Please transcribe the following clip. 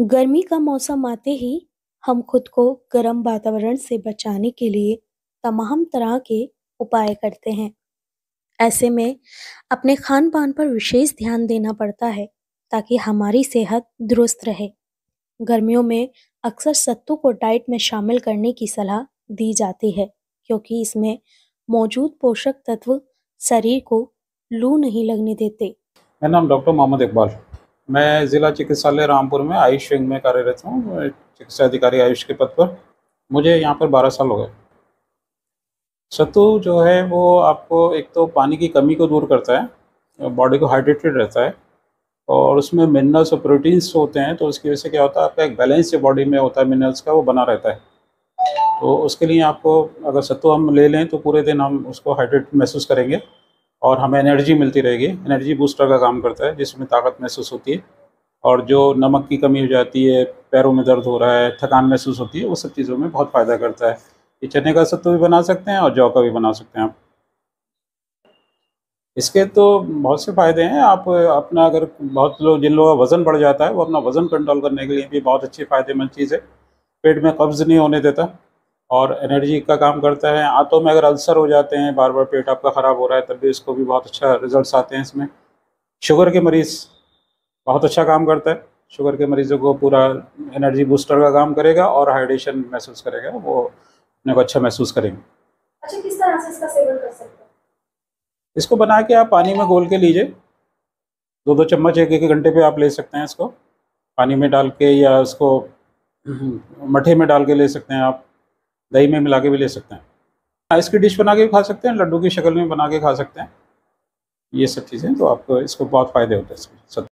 गर्मी का मौसम आते ही हम खुद को गर्म वातावरण से बचाने के लिए तमाम तरह के उपाय करते हैं। ऐसे में अपने खान पान पर विशेष ध्यान देना पड़ता है ताकि हमारी सेहत दुरुस्त रहे। गर्मियों में अक्सर सत्तू को डाइट में शामिल करने की सलाह दी जाती है, क्योंकि इसमें मौजूद पोषक तत्व शरीर को लू नहीं लगने देते। मेरा नाम डॉक्टर मोहम्मद इकबाल। मैं ज़िला चिकित्सालय रामपुर में आयुष विंग में कार्यरत हूँ चिकित्सा अधिकारी आयुष के पद पर। मुझे यहाँ पर बारह साल हो गए। सत्तू जो है, वो आपको एक तो पानी की कमी को दूर करता है, बॉडी को हाइड्रेटेड रहता है, और उसमें मिनरल्स और प्रोटीन्स होते हैं तो उसकी वजह से क्या होता है, आपका एक बैलेंस जो बॉडी में होता है मिनरल्स का, वो बना रहता है। तो उसके लिए आपको, अगर सत्तू हम ले लें तो पूरे दिन हम उसको हाइड्रेट महसूस करेंगे। और हमें एनर्जी मिलती रहेगी। एनर्जी बूस्टर का काम करता है, जिसमें ताकत महसूस होती है। और जो नमक की कमी हो जाती है, पैरों में दर्द हो रहा है, थकान महसूस होती है, वो सब चीज़ों में बहुत फ़ायदा करता है। ये चने का सत्तू भी बना सकते हैं और जौ का भी बना सकते हैं आप। इसके तो बहुत से फ़ायदे हैं। आप अपना अगर बहुत लोग जिन लोगों का वज़न बढ़ जाता है, वो अपना वज़न कंट्रोल करने के लिए भी बहुत अच्छी फ़ायदेमंद चीज़ है। पेट में कब्ज़ नहीं होने देता। और एनर्जी का काम करता है। आंतों में अगर अल्सर हो जाते हैं बार बार पेट आपका ख़राब हो रहा है तब भी इसको भी बहुत अच्छा रिजल्ट्स आते हैं इसमें। शुगर के मरीज़ बहुत अच्छा काम करता है। शुगर के मरीज़ों को पूरा एनर्जी बूस्टर का काम करेगा और हाइड्रेशन महसूस करेगा। वो अपने को अच्छा महसूस करेंगे। अच्छा किस तरह से इसका सेवन कर सकते हैं? इसको बना के आप पानी में घोल के लीजिए। दो दो चम्मच एक एक घंटे पे आप ले सकते हैं इसको। पानी में डाल के या उसको मठे में डाल के ले सकते हैं आप। दही में मिला के भी ले सकते हैं। हाँ, इसकी डिश बना के भी खा सकते हैं लड्डू की शक्ल में बना के खा सकते हैं। ये सब चीज़ें तो आपको इसको बहुत फ़ायदे होते हैं